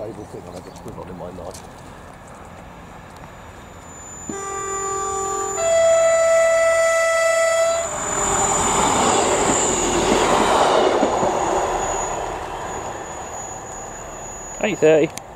stable thing I've ever stood on in my life. Eight thirty.